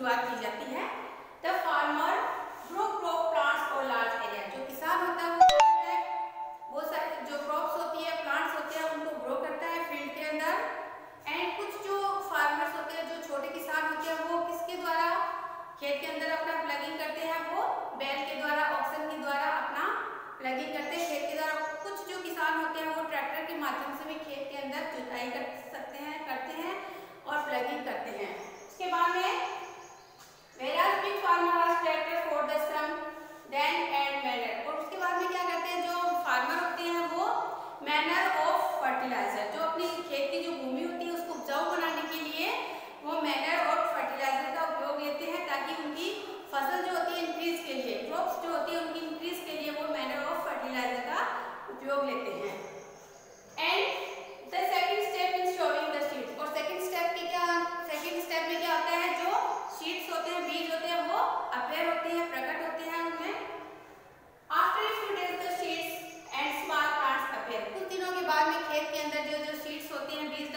शुरुआत की जाती है। The farmer grow crop plants और लार्ज एरिया जो किसान होता है, वो वो सारे जो क्रॉप्स होती है प्लांट्स होते हैं, उनको ग्रो करता है फ़ील्ड के अंदर। एंड कुछ जो फार्मर्स होते हैं, जो छोटे किसान होते हैं, वो किसके द्वारा? खेत के अंदर अपना प्लगिंग करते हैं, वो बैल के द्वारा ऑक्सन के द्वारा अपना प्लगिंग करते हैं। खेत के द्वारा कुछ जो किसान होते हैं, वो ट्रैक्टर के माध्यम से भी खेत के अंदर जुताई कर सकते हैं, करते हैं और प्लगिंग करते हैं। उसके बाद में whereas big farmer has tractor for the some then and manner और उसके बाद में क्या करते हैं जो फार्मर होते हैं वो मैनर ऑफ़ फर्टिलाइज़र जो अपनी खेत की जो भूमि होती है, उसको उपजाऊ बनाने के लिए वो मैनर ऑफ़ फर्टिलाइज़र का उपयोग लेते हैं ताकि उनकी फ़सल जो होती है इंक्रीज के लिए क्रॉप्स जो होती है, उनकी इंक्रीज के लिए वो मैनर ऑफ़ फर्टिलाइज़र का उपयोग लेते हैं and the second step in sowing the seeds और सेकंड स्टेप के क्या सेकंड स्टेप में क्या होता है जो सीड्स होते हैं बीज होते हैं वो अपेयर होते हैं प्रकट होते हैं उनमें after a few days the seeds and small plants appear कुछ दिनों के बाद में खेत के अंदर जो जो सीड्स